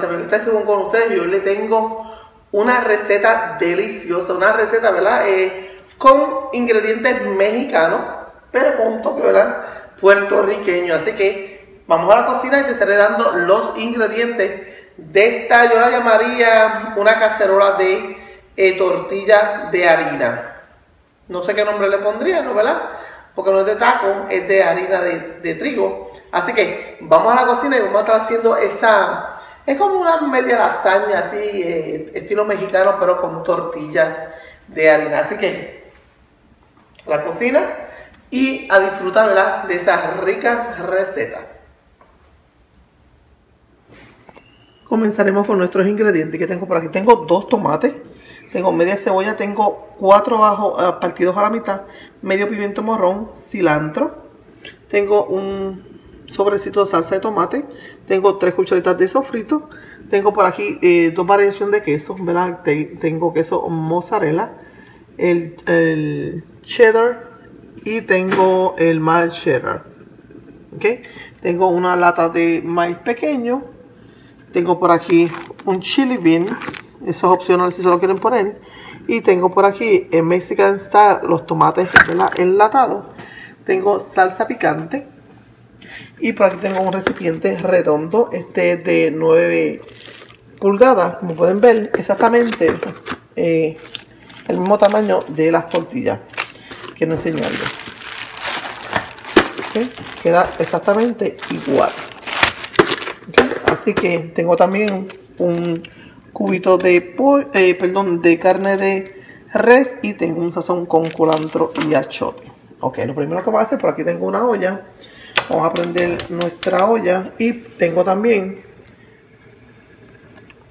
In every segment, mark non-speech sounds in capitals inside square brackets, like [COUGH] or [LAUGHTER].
mis amigos, estoy con ustedes y hoy le tengo una receta deliciosa, una receta, ¿verdad? Eh, con ingredientes mexicanos, pero con un toque, ¿verdad? Puertorriqueño. Así que vamos a la cocina y te estaré dando los ingredientes de esta, yo la llamaría una cacerola de eh, tortilla de harina. No sé qué nombre le pondría, ¿no? ¿Verdad? Porque no es de taco, es de harina de trigo. Así que vamos a la cocina y vamos a estar haciendo esa es como una media lasaña así, eh, estilo mexicano, pero con tortillas de harina. Así que la cocina y a disfrutar de esa rica receta. Comenzaremos con nuestros ingredientes que tengo por aquí. Tengo dos tomates, tengo media cebolla, tengo cuatro ajos eh, partidos a la mitad, medio pimiento morrón, cilantro, tengo un sobrecito de salsa de tomate. Tengo tres cucharitas de sofrito. Tengo por aquí eh, dos variaciones de queso, ¿verdad? tengo queso mozzarella, el, cheddar y tengo el mal cheddar. ¿Ok? Tengo una lata de maíz pequeño. Tengo por aquí un chili bean. Eso es opcional si se lo quieren poner. Y tengo por aquí en Mexican Star los tomates enlatados. Tengo salsa picante y por aquí tengo un recipiente redondo. Este es de 9 pulgadas. Como pueden ver, exactamente eh, el mismo tamaño de las tortillas. Quiero enseñarles. Queda exactamente igual. Así que tengo también un cubito de, eh, perdón, de carne de res y tengo un sazón con culantro y achote. Ok, lo primero que voy a hacer, por aquí tengo una olla Vamos a prender nuestra olla y tengo también,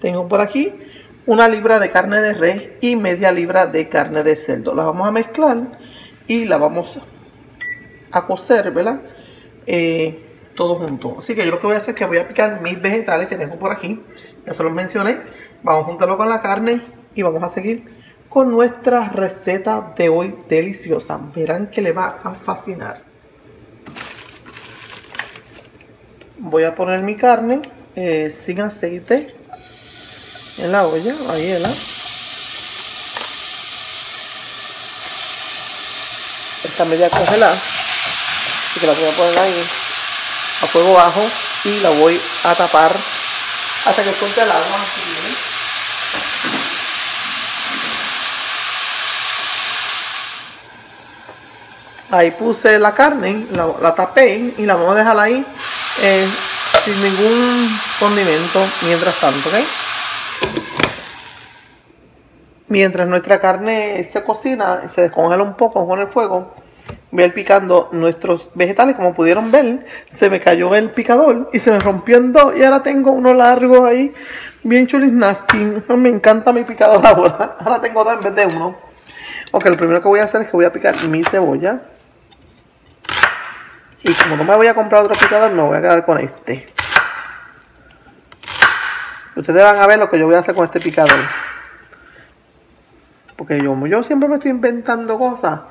tengo por aquí una libra de carne de res y media libra de carne de cerdo. La vamos a mezclar y la vamos a cocer, ¿verdad? Eh, todo junto. Así que yo lo que voy a hacer es que voy a picar mis vegetales que tengo por aquí. Ya se los mencioné. Vamos a juntarlo con la carne y vamos a seguir con nuestra receta de hoy deliciosa. Verán que le va a fascinar. Voy a poner mi carne eh, sin aceite en la olla, ahí la está media congelada así que la voy a poner ahí a fuego bajo y la voy a tapar hasta que suelte el agua. Ahí puse la carne la tapé y la vamos a dejar ahí eh, sin ningún condimento mientras tanto, ¿ok? Mientras nuestra carne se cocina se descongela un poco con el fuego, voy a ir picando nuestros vegetales. Como pudieron ver, se me cayó el picador y se me rompió en dos. Y ahora tengo uno largo ahí, bien chulisnasty. [LAUGHS] Me encanta mi picador [LAUGHS] ahora. Ahora tengo dos en vez de uno. Ok, lo primero que voy a hacer es que voy a picar mi cebolla. Y como no me voy a comprar otro picador, me voy a quedar con este. Ustedes van a ver lo que yo voy a hacer con este picador. Porque yo, siempre me estoy inventando cosas.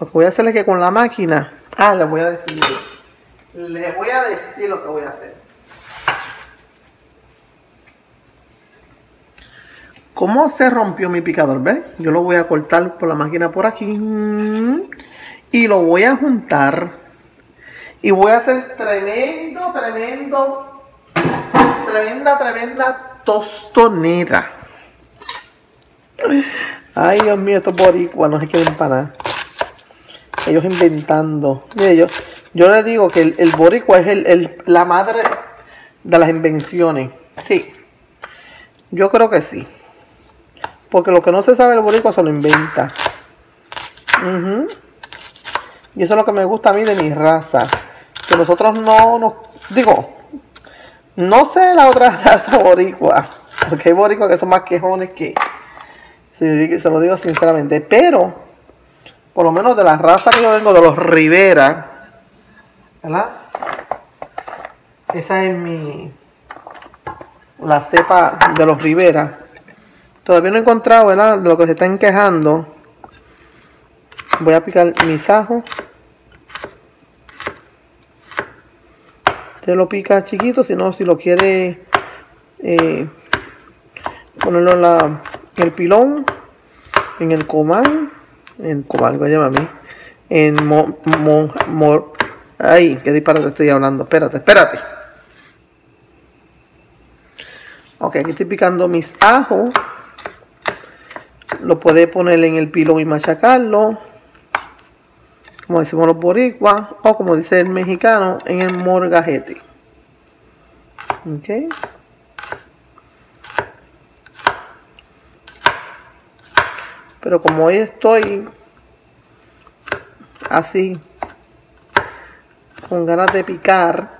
Lo que voy a hacer es que con la máquina... Ah, les voy a decir. Les voy a decir lo que voy a hacer. ¿Cómo se rompió mi picador? ¿Ves? Yo lo voy a cortar por la máquina por aquí. Y lo voy a juntar y voy a hacer tremendo, tremendo, tremenda, tremenda tostonera. Ay, Dios mío, estos boricuas no se quieren parar. Ellos inventando. Mire, yo, yo les digo que el, boricua es el, la madre de las invenciones. Sí. Yo creo que sí. Porque lo que no se sabe el boricua se lo inventa. Y eso es lo que me gusta a mí de mi raza que nosotros no nos, digo, no sé la otra [LAUGHS] raza boricua, porque hay boricuas que son más quejones que, se, se lo digo sinceramente, pero por lo menos de la raza que yo vengo, de los Rivera, ¿verdad? Esa es mi, la cepa de los Rivera. Todavía no he encontrado, ¿verdad? De lo que se están quejando. Voy a picar mis ajos. Lo pica chiquito, si no, si lo quiere eh, ponerlo en, el pilón, en el comal, en comal, voy a a mí, en mo, mo, ay, qué disparate estoy hablando, espérate, espérate. Ok, aquí estoy picando mis ajos. Lo puede poner en el pilón y machacarlo. Como decimos los boricuas. O como dice el mexicano, en el morgajete. Ok. Pero como hoy estoy así, con ganas de picar,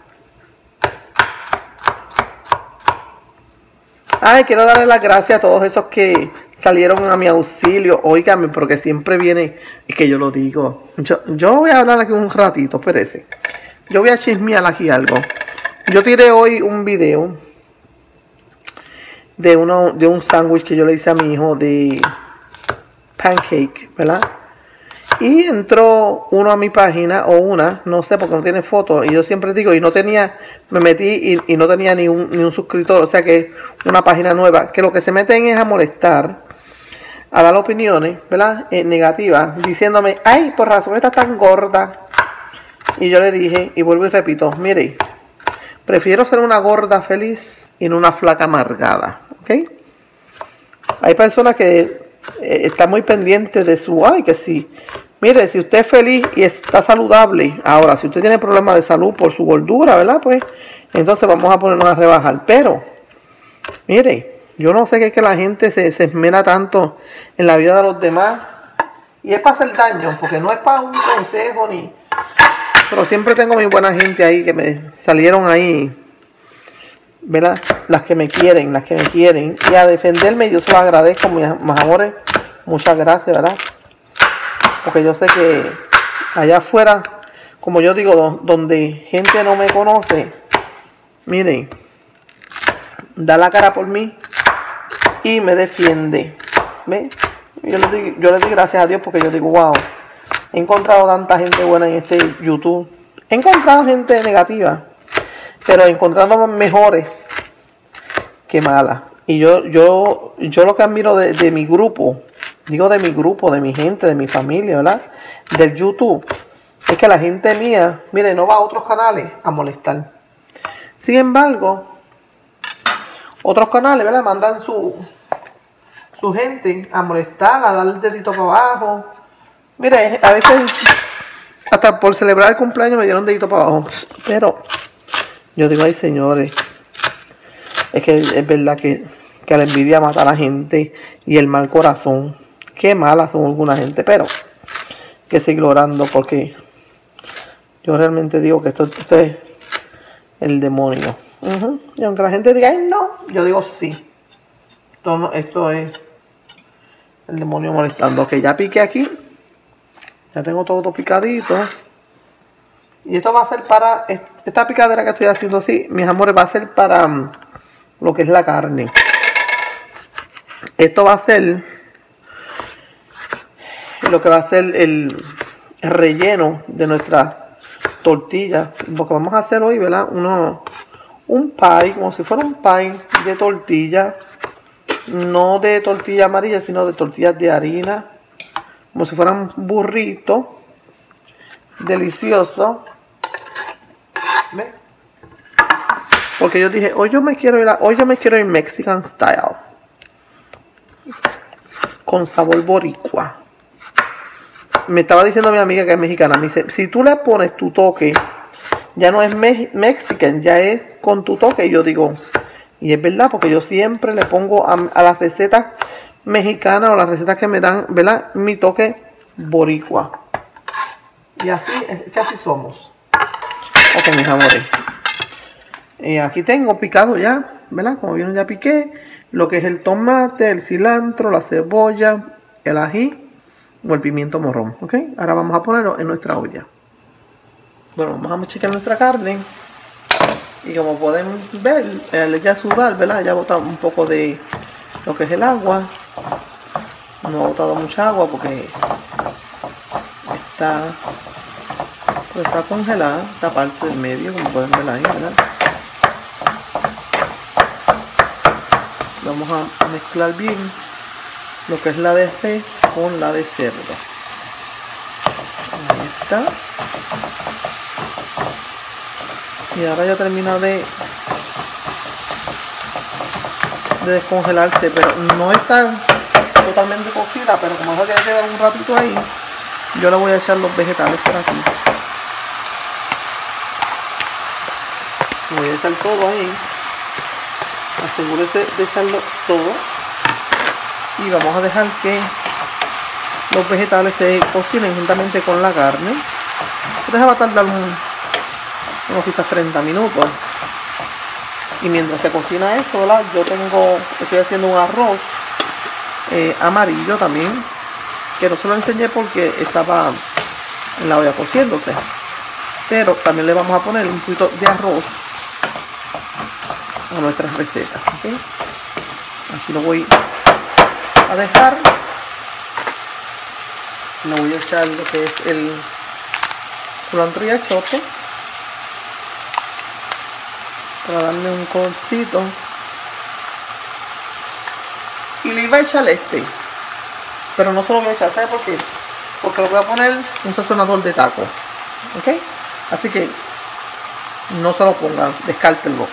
Ay, quiero darle las gracias a todos esos que salieron a mi auxilio. Óigame, porque siempre viene, es que yo lo digo. Yo, yo voy a hablar aquí un ratito, espérese. Yo voy a chismear aquí algo. Yo tiré hoy un video de, uno, de un sándwich que yo le hice a mi hijo de pancake, ¿verdad? Y entró uno a mi página, o una, no sé porque no tiene foto. Y yo siempre digo, y no tenía, me metí y, no tenía ni un, ni un suscriptor. O sea que una página nueva. Que lo que se meten es a molestar, a dar opiniones, ¿verdad? Eh, negativas, diciéndome, ay, por razón está tan gorda. Y yo le dije, y vuelvo y repito, mire, prefiero ser una gorda feliz y no una flaca amargada. ¿Ok? Hay personas que eh, están muy pendientes de su, ay, que sí Mire, si usted es feliz y está saludable, ahora, si usted tiene problemas de salud por su gordura, ¿verdad? Pues entonces vamos a ponernos a rebajar. Pero, mire, yo no sé qué es que la gente se, se esmera tanto en la vida de los demás. Y es para hacer daño, porque no es para un consejo ni... Pero siempre tengo mi buena gente ahí que me salieron ahí, ¿verdad? Las que me quieren, las que me quieren. Y a defenderme yo se lo agradezco, mis, mis amores. Muchas gracias, ¿verdad? Porque yo sé que allá afuera, como yo digo, donde gente no me conoce, miren, da la cara por mí y me defiende. ¿Ve? Yo le, doy, yo le doy gracias a Dios porque yo digo, wow, he encontrado tanta gente buena en este YouTube. He encontrado gente negativa, pero he encontrado mejores que malas. Y yo, yo, yo lo que admiro de mi grupo digo de mi grupo, de mi gente, de mi familia, ¿verdad? Del YouTube, es que la gente mía, mire, no va a otros canales a molestar. Sin embargo, otros canales, ¿verdad? Mandan su, su gente a molestar, a darle el dedito para abajo. Mire, a veces, hasta por celebrar el cumpleaños me dieron dedito para abajo. Pero, yo digo, ay señores, es que es verdad que, que la envidia mata a la gente y el mal corazón. Qué malas son alguna gente, pero que seguir orando porque yo realmente digo que esto, es el demonio. Y aunque la gente diga, no, yo digo sí. Esto, esto es el demonio molestando. Ok, ya piqué aquí. Ya tengo todo picadito. Y esto va a ser para, esta picadera que estoy haciendo así, mis amores, va a ser para mm, lo que es la carne. Esto va a ser lo que va a ser el, relleno de nuestra tortilla. Lo que vamos a hacer hoy, ¿verdad? Uno, un pie, como si fuera un pie de tortilla. No de tortilla amarilla, sino de tortillas de harina. Como si fuera un burrito. Delicioso. ¿Ve? Porque yo dije, hoy yo me quiero ir a, hoy yo me quiero ir Mexican style. Con sabor boricua me estaba diciendo mi amiga que es mexicana, me dice, si tú le pones tu toque, ya no es mexican, ya es con tu toque. Y yo digo, y es verdad, porque yo siempre le pongo a, las recetas mexicanas o las recetas que me dan, ¿verdad? Mi toque boricua. Y así, casi somos. Ok, mis amores. Y aquí tengo picado ya, ¿verdad? Como vieron ya piqué. Lo que es el tomate, el cilantro, la cebolla, el ají o el pimiento morrón, ¿ok? Ahora vamos a ponerlo en nuestra olla. Bueno, vamos a machacar nuestra carne. Y como pueden ver, ya sudar, ¿verdad? Ya ha botado un poco de lo que es el agua. No ha botado mucha agua porque está, pues está congelada esta parte del medio, como pueden ver ahí, ¿verdad? vamos a mezclar bien lo que es la de res con la de cerdo. Ahí está. Y ahora ya termina de, de descongelarse, pero no está totalmente cocida, pero como eso tiene que quedar un ratito ahí, yo le voy a echar los vegetales por aquí. Voy a echar todo ahí. Asegúrese de echarlo todo. Y vamos a dejar que los vegetales se cocinen juntamente con la carne. Esto va a tardar unos quizás 30 minutos. Y mientras se cocina esto, yo tengo, estoy haciendo un arroz eh, amarillo también, que no se lo enseñé porque estaba en la olla cociéndose. Pero también le vamos a poner un poquito de arroz a nuestras recetas. Aquí lo voy a dejar. Le voy a echar lo que es el culantro y achote para darle un colcito y le iba a echar este pero no se lo voy a echar ¿sabe por qué? porque le voy a poner un sazonador de taco ok así que no se lo pongan descártenlo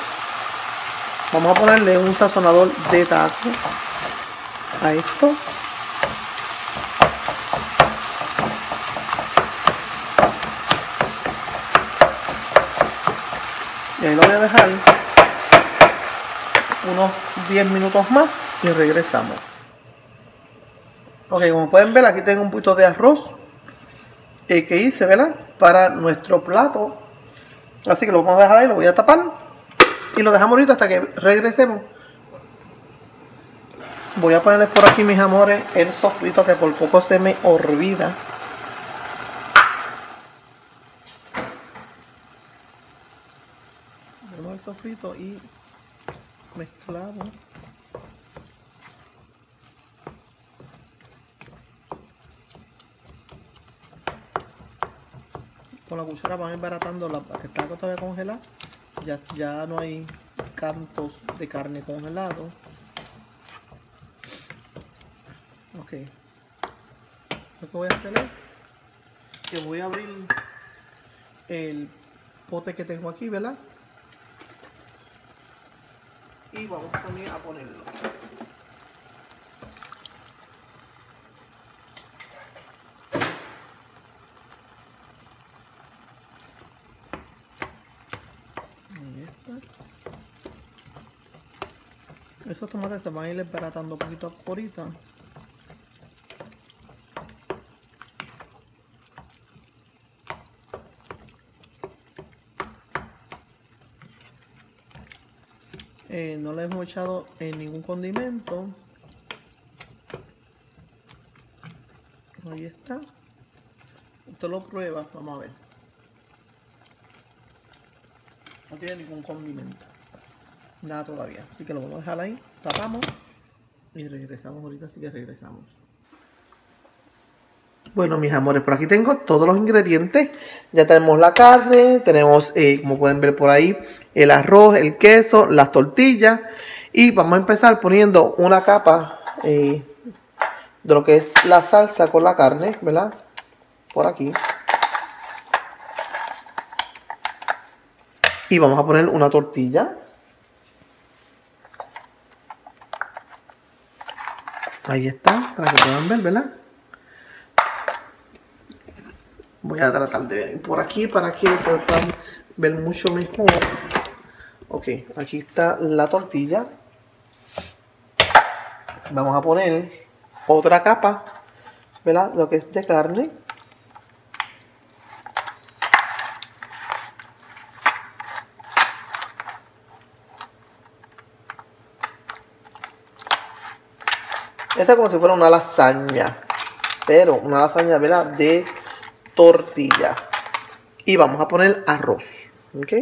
vamos a ponerle un sazonador de taco a esto y ahí lo voy a dejar unos 10 minutos más y regresamos. Ok como pueden ver aquí tengo un poquito de arroz eh, que hice ¿verdad? para nuestro plato. Así que lo vamos a dejar ahí lo voy a tapar y lo dejamos ahorita hasta que regresemos voy a ponerles por aquí mis amores el sofrito que por poco se me olvida. El sofrito y mezclamos con la cuchara van embaratando la que está todavía congelada. Ya, ya no hay cantos de carne congelado lo que voy a hacer es que voy a abrir el pote que tengo aquí verdad y vamos también a ponerlo. Esos tomates se van a ir esperatando un poquito. ahorita. Eh, no le hemos echado en ningún condimento. Ahí está. Usted lo prueba, vamos a ver. No tiene ningún condimento. Nada todavía. Así que lo vamos a dejar ahí. Tapamos. Y regresamos ahorita, así que regresamos. Bueno, mis amores, por aquí tengo todos los ingredientes. Ya tenemos la carne, tenemos, eh, como pueden ver por ahí, el arroz, el queso, las tortillas. Y vamos a empezar poniendo una capa eh, de lo que es la salsa con la carne, ¿verdad? Por aquí. Y vamos a poner una tortilla. Ahí está, para que puedan ver, ¿verdad? Voy a tratar de ver por aquí para que puedan ver mucho mejor. Ok, aquí está la tortilla. Vamos a poner otra capa, ¿verdad? Lo que es de carne. Esta es como si fuera una lasaña. Pero una lasaña, ¿verdad? De tortilla. Y vamos a poner arroz. ¿ok?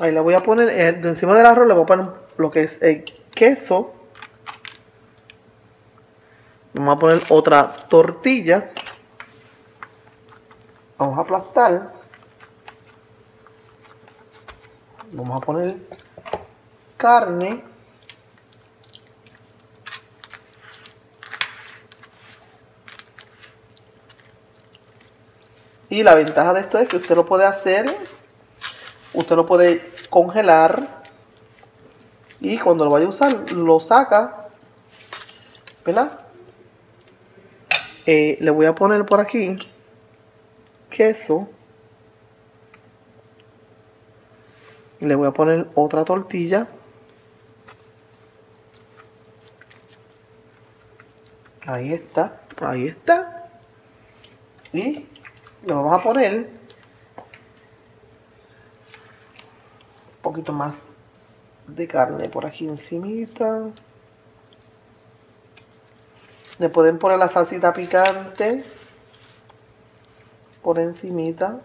Ahí le voy a poner, eh, encima del arroz le voy a poner lo que es el queso. Vamos a poner otra tortilla. Vamos a aplastar. Vamos a poner carne. Y la ventaja de esto es que usted lo puede hacer, usted lo puede congelar y cuando lo vaya a usar lo saca, ¿verdad? Eh, le voy a poner por aquí queso. Le voy a poner otra tortilla. Ahí está, ahí está. Y le vamos a poner un poquito más de carne por aquí encimita. Le pueden poner la salsita picante por encimita.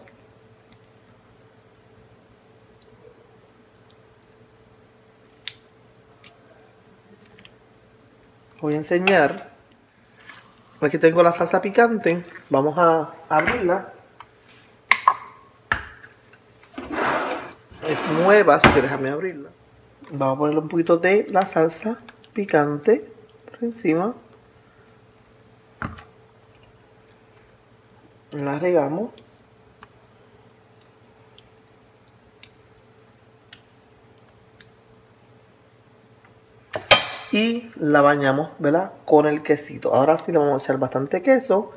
Voy a enseñar. Aquí tengo la salsa picante. Vamos a abrirla. Es nueva, así que déjame abrirla. Vamos a ponerle un poquito de la salsa picante por encima. la regamos y la bañamos, ¿verdad? Con el quesito. Ahora sí le vamos a echar bastante queso.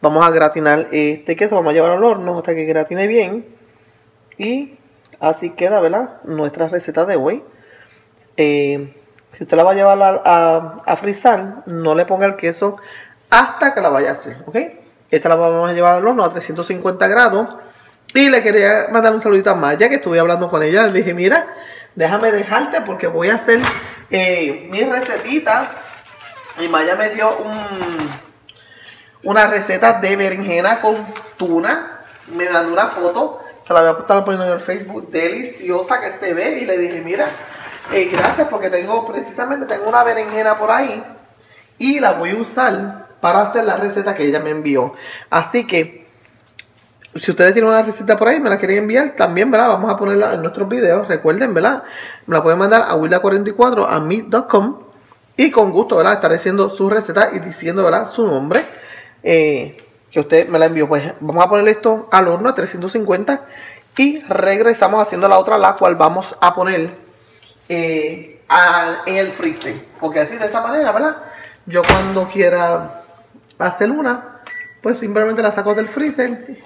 Vamos a gratinar este queso, vamos a llevarlo al horno hasta que gratine bien. Y así queda, ¿verdad? Nuestra receta de hoy. Eh, si usted la va a llevar a, a, frizar, no le ponga el queso hasta que la vaya a hacer, ¿ok? Esta la vamos a llevar al horno a 350 grados. Y le quería mandar un saludito a Maya, que estuve hablando con ella. Le dije, mira, déjame dejarte porque voy a hacer eh, mi recetita. Y Maya me dio un, una receta de berenjena con tuna. Me mandó una foto. La voy a estar poniendo en el Facebook. Deliciosa que se ve. Y le dije, mira, eh, gracias porque tengo precisamente tengo una berenjena por ahí. Y la voy a usar para hacer la receta que ella me envió. Así que, si ustedes tienen una receta por ahí, me la quieren enviar, también, ¿verdad? Vamos a ponerla en nuestros videos. Recuerden, ¿verdad? Me la pueden mandar a willa44 a me.com y con gusto, ¿verdad? Estaré haciendo su receta y diciendo, ¿verdad? Su nombre. Eh, que usted me la envió. Pues vamos a poner esto al horno a 350 y regresamos haciendo la otra, la cual vamos a poner eh, en el freezer. Porque así de esa manera, ¿verdad? Yo cuando quiera hacer una, pues simplemente la saco del freezer.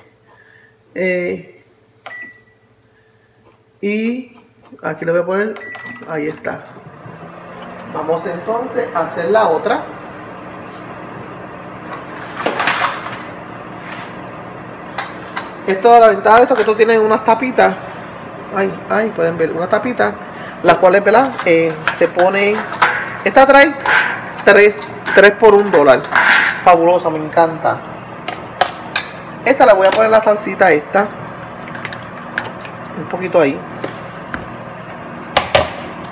Eh, y aquí le voy a poner, ahí está. Vamos entonces a hacer la otra. Esto, la ventaja de esto que esto tiene unas tapitas. Ay, ay, pueden ver, unas tapitas. Las cuales, ¿verdad? Eh, se pone. Esta trae 3, 3 por un dólar fabulosa, me encanta. Esta la voy a poner la salsita esta. Un poquito ahí.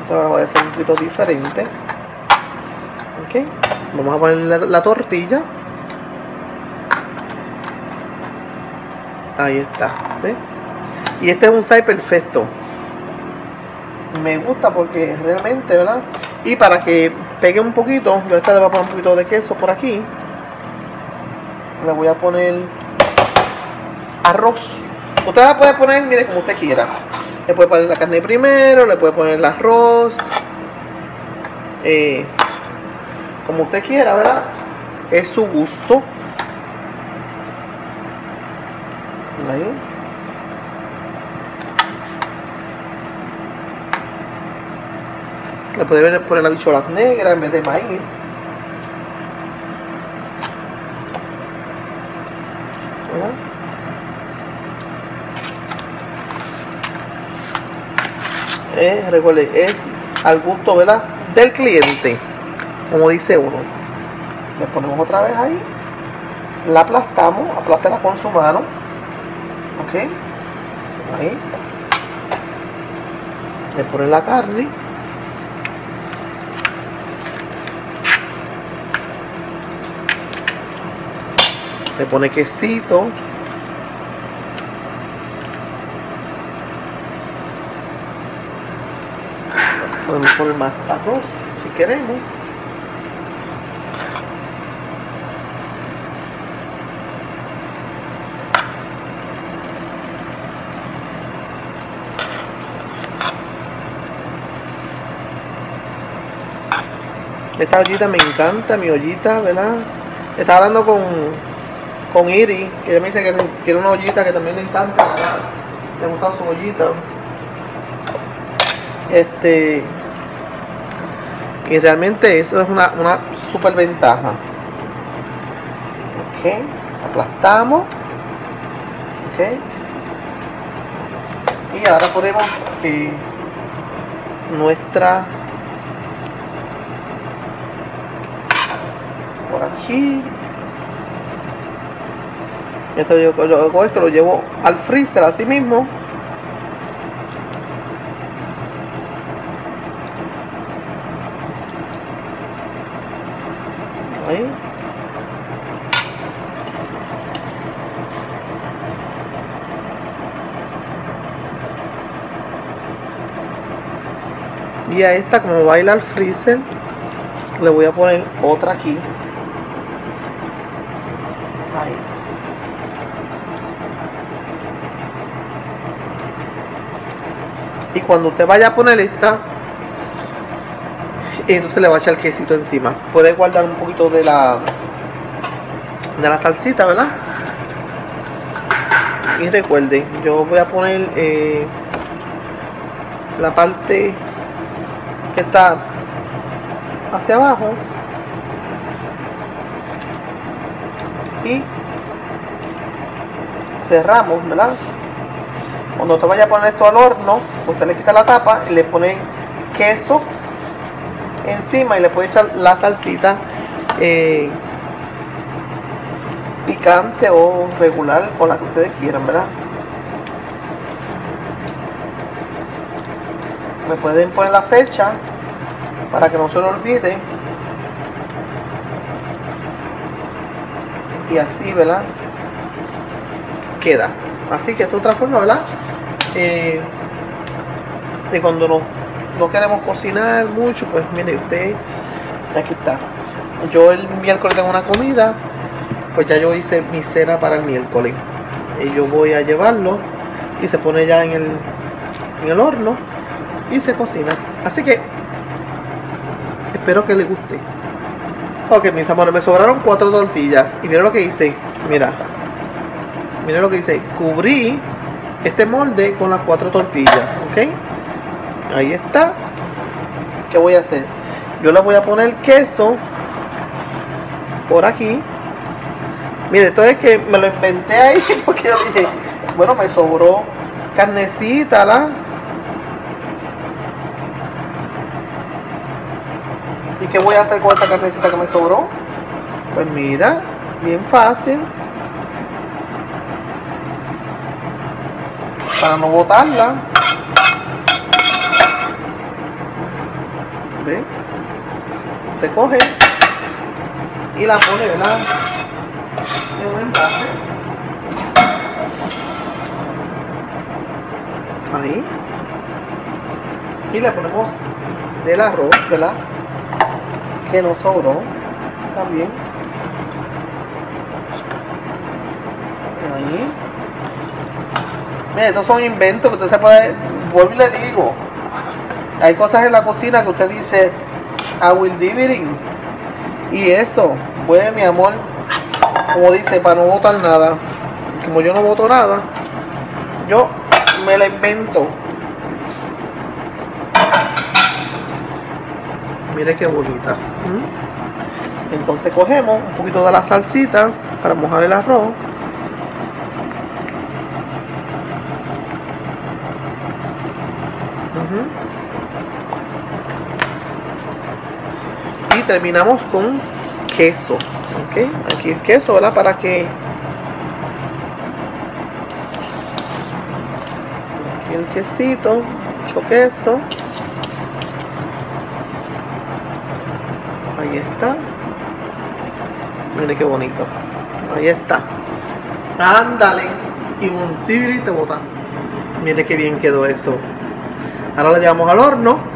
Esta la voy a hacer un poquito diferente. Ok. Vamos a poner la, tortilla. Ahí está. Y este es un size perfecto. Me gusta porque realmente, ¿verdad? Y para que pegue un poquito, yo esta le voy a poner un poquito de queso por aquí le voy a poner arroz. Usted la puede poner, mire, como usted quiera. Le puede poner la carne primero, le puede poner el arroz. Eh, como usted quiera, ¿verdad? Es su gusto. Ahí. Le puede poner la bicholas negras en vez de maíz. Es, recuerde, es al gusto ¿verdad? del cliente, como dice uno. Le ponemos otra vez ahí, la aplastamos, aplástala con su mano, ok, ahí. Le pone la carne. Le pone quesito. Podemos poner más arroz si queremos. Esta ollita me encanta, mi ollita, ¿verdad? Estaba hablando con, con Iri, que ella me dice que tiene una ollita que también le encanta, ¿verdad? Le gusta su ollita. Este. Y realmente eso es una, una super ventaja. Ok, aplastamos. Ok. Y ahora ponemos eh, nuestra por aquí. Esto yo lo hago es que lo llevo al freezer así mismo. Ahí. Y a esta como va a ir al freezer, le voy a poner otra aquí. Ahí. Y cuando usted vaya a poner esta, entonces le va a echar el quesito encima. Puede guardar un poquito de la de la salsita, ¿verdad? Y recuerden, yo voy a poner eh, la parte que está hacia abajo y cerramos, ¿verdad? Cuando usted vaya a poner esto al horno, usted le quita la tapa y le pone queso encima y le puede echar la salsita eh, picante o regular con la que ustedes quieran, ¿verdad? Me pueden poner la fecha para que no se lo olvide. Y así, ¿verdad? Queda. Así que esta otra forma, ¿verdad? Eh, de cuando no, no queremos cocinar mucho, pues mire usted, aquí está. Yo el miércoles tengo una comida, pues ya yo hice mi cena para el miércoles. Y yo voy a llevarlo y se pone ya en el, en el horno y se cocina. Así que espero que le guste. Ok, mis amores, me sobraron cuatro tortillas. Y mira lo que hice. Mira. Mira lo que hice. Cubrí este molde con las cuatro tortillas. Ok. Ahí está. ¿Qué voy a hacer? Yo le voy a poner queso por aquí. Mire, esto es que me lo inventé ahí [LAUGHS] porque dije, bueno, me sobró carnecita, ¿la? ¿Y qué voy a hacer con esta carnecita que me sobró? Pues mira, bien fácil. Para no botarla. ¿Ve? Te coge y la pone, ¿verdad? En un envase. Ahí. Y le ponemos del arroz, ¿verdad? Que nos sobró también. Ahí. Mira, estos son inventos que usted se puede. Vuelvo y le digo. Hay cosas en la cocina que usted dice, I will dividing. Y eso, pues mi amor, como dice, para no votar nada. Como yo no voto nada, yo me la invento. Mire qué bonita. ¿Mm? Entonces cogemos un poquito de la salsita para mojar el arroz. Terminamos con queso. ¿ok? Aquí el queso, ¿verdad? Para que aquí el quesito mucho queso. Ahí está. Mire qué bonito. Ahí está. Ándale. Y un cibri te bota. Mire qué bien quedó eso. Ahora lo llevamos al horno.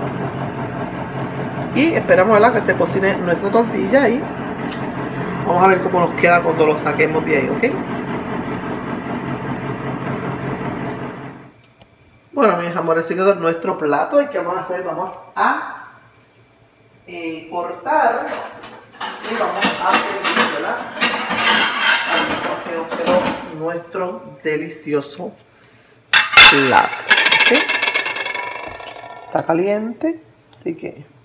Y esperamos a que se cocine nuestra tortilla ahí. Vamos a ver cómo nos queda cuando lo saquemos de ahí, ¿ok? Bueno, mis amores, quedó nuestro plato. ¿Y qué vamos a hacer? Vamos a eh, cortar y vamos a servir, ¿verdad? Así que quedó nuestro delicioso plato. ¿ok? Está caliente, así que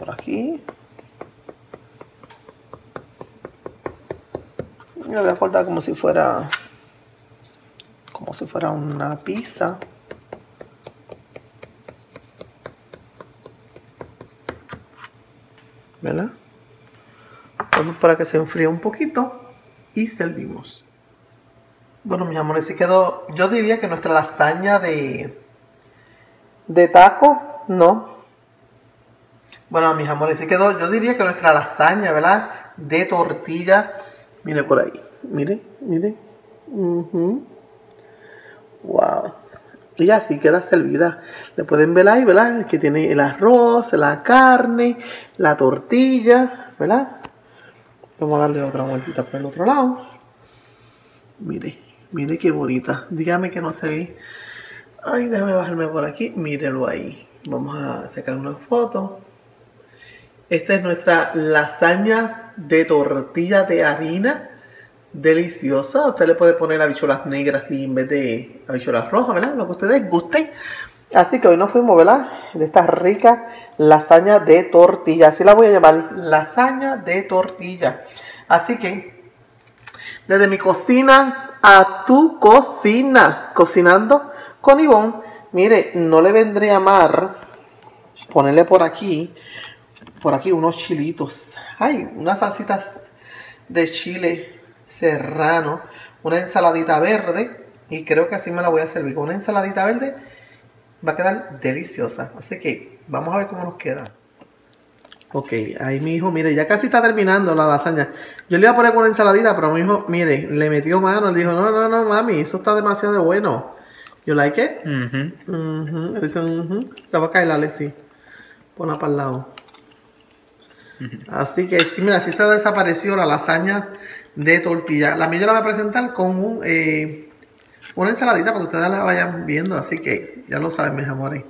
por aquí. Lo voy a cortar como si fuera como si fuera una pizza. ¿verdad? Vamos para que se enfríe un poquito y servimos. Bueno mis amores si quedó yo diría que nuestra lasaña de de taco no bueno mis amores si quedó yo diría que nuestra lasaña verdad de tortilla Mire por ahí. Mire, mire. Wow. Y así queda servida. Le pueden ver ahí, ¿verdad? Que tiene el arroz, la carne, la tortilla, ¿verdad? Vamos a darle otra vueltita por el otro lado. Mire, mire qué bonita. Dígame que no se ve. Ay, déjame bajarme por aquí. Mírelo ahí. Vamos a sacar una foto. Esta es nuestra lasaña de tortilla de harina. Deliciosa. Usted le puede poner habichuelas negras y en vez de habichuelas rojas, ¿verdad? Lo que ustedes gusten. Así que hoy nos fuimos, ¿verdad? De esta rica lasaña de tortilla. Así la voy a llamar. Lasaña de tortilla. Así que, desde mi cocina a tu cocina. Cocinando con Ivonne. Mire, no le vendría amar ponerle por aquí por aquí unos chilitos. Ay, unas salsitas de chile serrano. Una ensaladita verde. Y creo que así me la voy a servir. Con una ensaladita verde va a quedar deliciosa. Así que vamos a ver cómo nos queda. Ok, ahí mi hijo, mire, ya casi está terminando la lasaña. Yo le iba a poner con una ensaladita, pero mi hijo, mire, le metió mano. Le dijo, no, no, no, mami, eso está demasiado bueno. You like it? Uh -huh. La voy a caer, sí. Ponla para el lado. Así que, mira, así se ha desaparecido la lasaña de tortilla. La mía yo la voy a presentar con eh, una ensaladita para que ustedes la vayan viendo. Así que ya lo saben, mis amores.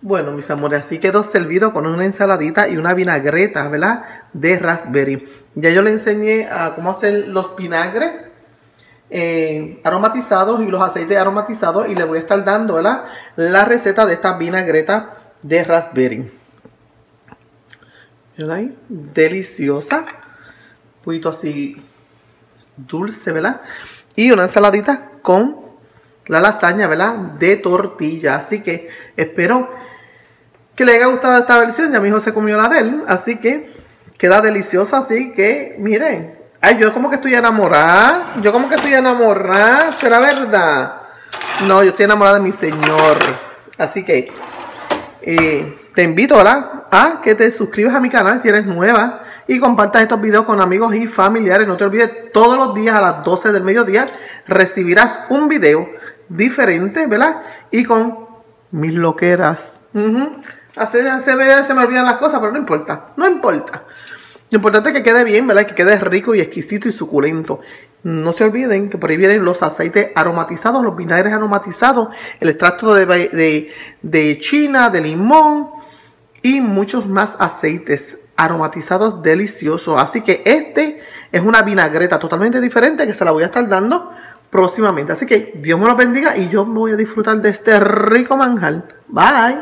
Bueno, mis amores, así quedó servido con una ensaladita y una vinagreta, ¿verdad? De raspberry. Ya yo le enseñé a cómo hacer los vinagres eh, aromatizados y los aceites aromatizados y le voy a estar dando ¿verdad? la receta de esta vinagreta de raspberry. Deliciosa. Un poquito así dulce, ¿verdad? Y una ensaladita con la lasaña, ¿verdad? De tortilla. Así que espero que le haya gustado esta versión. Ya mi hijo se comió la de él. Así que queda deliciosa. Así que miren, Ay, yo como que estoy enamorada. Yo como que estoy enamorada. ¿Será verdad? No, yo estoy enamorada de mi señor. Así que eh, te invito, ¿verdad? A que te suscribas a mi canal si eres nueva. Y compartas estos videos con amigos y familiares. No te olvides, todos los días a las 12 del mediodía recibirás un video diferente, ¿verdad? Y con mis loqueras. Así se me olvidan las cosas, pero no importa. No importa. Lo importante es que quede bien, ¿verdad? Que quede rico y exquisito y suculento. No se olviden que por ahí vienen los aceites aromatizados, los vinagres aromatizados, el extracto de, de, china, de limón y muchos más aceites aromatizados deliciosos. Así que este es una vinagreta totalmente diferente que se la voy a estar dando próximamente. Así que Dios me lo bendiga y yo me voy a disfrutar de este rico manjar. Bye.